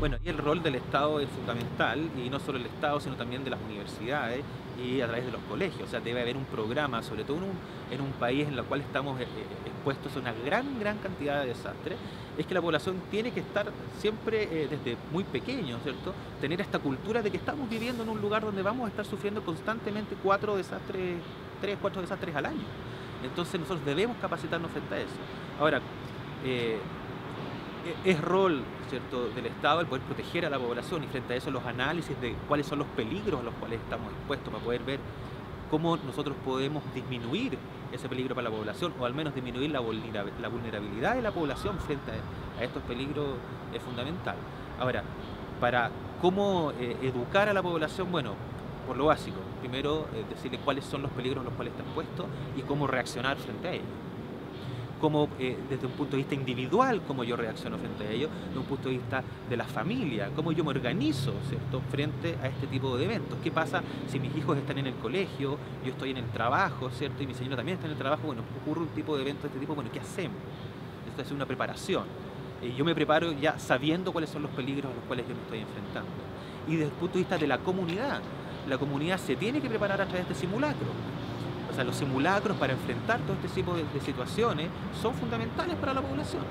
Bueno, y el rol del Estado es fundamental, y no solo el Estado, sino también de las universidades y a través de los colegios. O sea, debe haber un programa, sobre todo en un, país en el cual estamos eh, eh, expuestos a una gran, gran cantidad de desastres, es que la población tiene que estar siempre eh, desde muy pequeño, ¿cierto? Tener esta cultura de que estamos viviendo en un lugar donde vamos a estar sufriendo constantemente cuatro desastres, tres, cuatro desastres al año. Entonces nosotros debemos capacitarnos frente a eso. Ahora, e-, es rol ¿cierto? del Estado el poder proteger a la población y frente a eso los análisis de cuáles son los peligros a los cuales estamos expuestos para poder ver cómo nosotros podemos disminuir ese peligro para la población o al menos disminuir la vulnerabilidad de la población frente a estos peligros es fundamental. Ahora, para cómo eh, educar a la población, bueno, por lo básico, primero eh, decirle cuáles son los peligros a los cuales están puestos y cómo reaccionar frente a ellos cómo eh, desde un punto de vista individual, cómo yo reacciono frente a ello, desde un punto de vista de la familia, cómo yo me organizo, ¿cierto?, frente a este tipo de eventos. ¿Qué pasa si mis hijos están en el colegio, yo estoy en el trabajo, ¿cierto?, y mi señora también está en el trabajo, bueno, ocurre un tipo de evento de este tipo, bueno, ¿qué hacemos? Esto es una preparación. Yo me preparo ya sabiendo cuáles son los peligros a los cuales yo me estoy enfrentando. Y desde el punto de vista de la comunidad, la comunidad se tiene que preparar a través de simulacros o sea, los simulacros para enfrentar todo este tipo de, situaciones son fundamentales para la población.